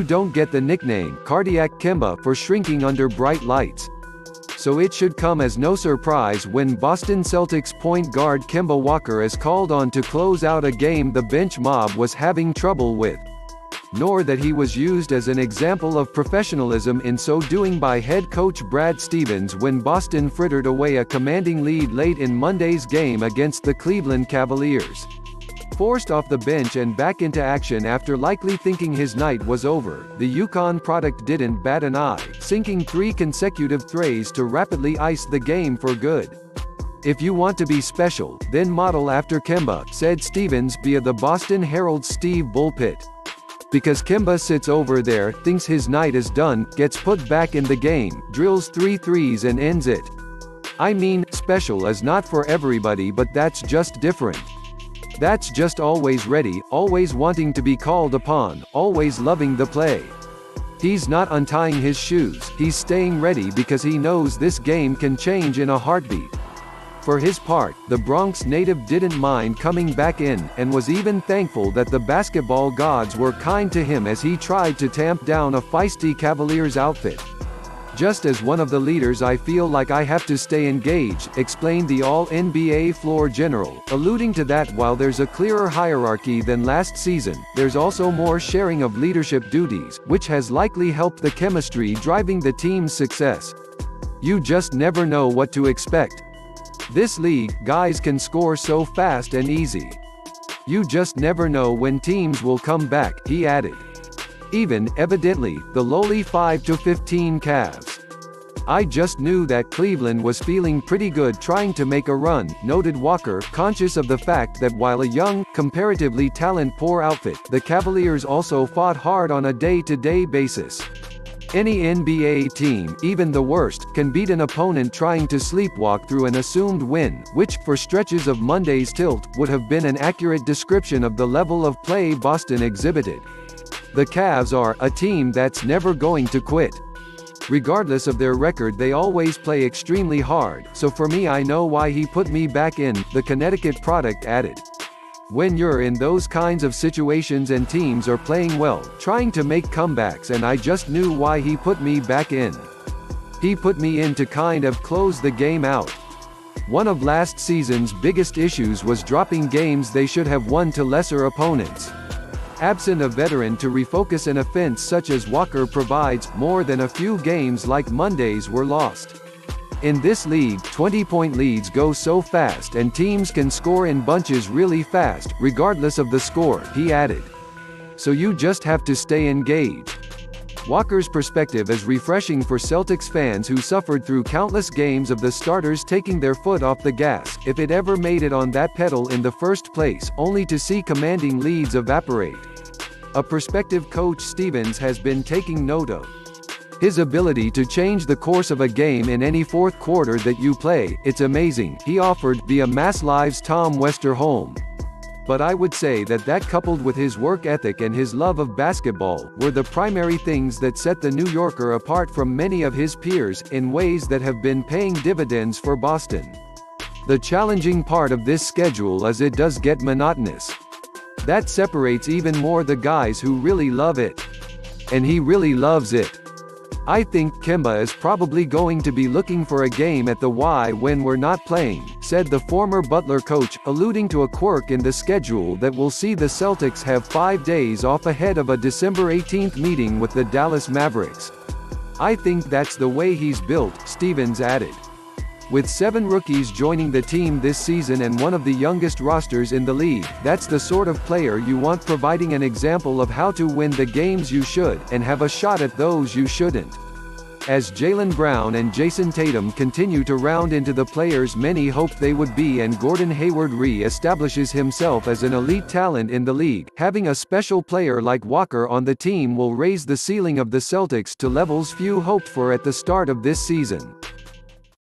You don't get the nickname, Cardiac Kemba, for shrinking under bright lights. So it should come as no surprise when Boston Celtics point guard Kemba Walker is called on to close out a game the bench mob was having trouble with nor that he was used as an example of professionalism in so doing by head coach Brad Stevens when Boston frittered away a commanding lead late in Monday's game against the Cleveland Cavaliers. Forced off the bench and back into action after likely thinking his night was over, the UConn product didn't bat an eye, sinking three consecutive threes to rapidly ice the game for good. If you want to be special, then model after Kemba, said Stevens via the Boston Herald's Steve Bulpett. because Kemba sits over there, thinks his night is done, gets put back in the game, drills three threes and ends it. I mean, special is not for everybody but that's just different. That's just always ready, always wanting to be called upon, always loving the play. He's not untying his shoes, he's staying ready because he knows this game can change in a heartbeat. For his part, the Bronx native didn't mind coming back in, and was even thankful that the basketball gods were kind to him as he tried to tamp down a feisty Cavaliers outfit. Just as one of the leaders I feel like I have to stay engaged, explained the All-NBA floor general, alluding to that while there's a clearer hierarchy than last season, there's also more sharing of leadership duties, which has likely helped the chemistry driving the team's success. You just never know what to expect. This league, guys can score so fast and easy. You just never know when teams will come back, he added. Even, evidently, the lowly 5-15 Cavs. I just knew that Cleveland was feeling pretty good trying to make a run, noted Walker, conscious of the fact that while a young, comparatively talent-poor outfit, the Cavaliers also fought hard on a day-to-day -day basis. Any NBA team, even the worst, can beat an opponent trying to sleepwalk through an assumed win, which, for stretches of Monday's tilt, would have been an accurate description of the level of play Boston exhibited. The Cavs are a team that's never going to quit. Regardless of their record they always play extremely hard, so for me I know why he put me back in, the Connecticut product added. When you're in those kinds of situations and teams are playing well, trying to make comebacks and I just knew why he put me back in. He put me in to kind of close the game out. One of last season's biggest issues was dropping games they should have won to lesser opponents. Absent a veteran to refocus an offense such as Walker provides, more than a few games like Monday's were lost. In this league, 20-point leads go so fast and teams can score in bunches really fast, regardless of the score, he added. So you just have to stay engaged. Walker's perspective is refreshing for Celtics fans who suffered through countless games of the starters taking their foot off the gas, if it ever made it on that pedal in the first place, only to see commanding leads evaporate. A prospective coach Stevens has been taking note of. His ability to change the course of a game in any fourth quarter that you play, it's amazing, he offered via Mass Live's Tom Westerholm. But I would say that that coupled with his work ethic and his love of basketball, were the primary things that set the New Yorker apart from many of his peers, in ways that have been paying dividends for Boston. The challenging part of this schedule is it does get monotonous. That separates even more the guys who really love it. And he really loves it. I think Kemba is probably going to be looking for a game at the Y when we're not playing, said the former Butler coach, alluding to a quirk in the schedule that will see the Celtics have five days off ahead of a December 18 meeting with the Dallas Mavericks. I think that's the way he's built, Stevens added. With seven rookies joining the team this season and one of the youngest rosters in the league, that's the sort of player you want providing an example of how to win the games you should, and have a shot at those you shouldn't. As Jaylen Brown and Jayson Tatum continue to round into the players many hoped they would be and Gordon Hayward re-establishes himself as an elite talent in the league, having a special player like Walker on the team will raise the ceiling of the Celtics to levels few hoped for at the start of this season.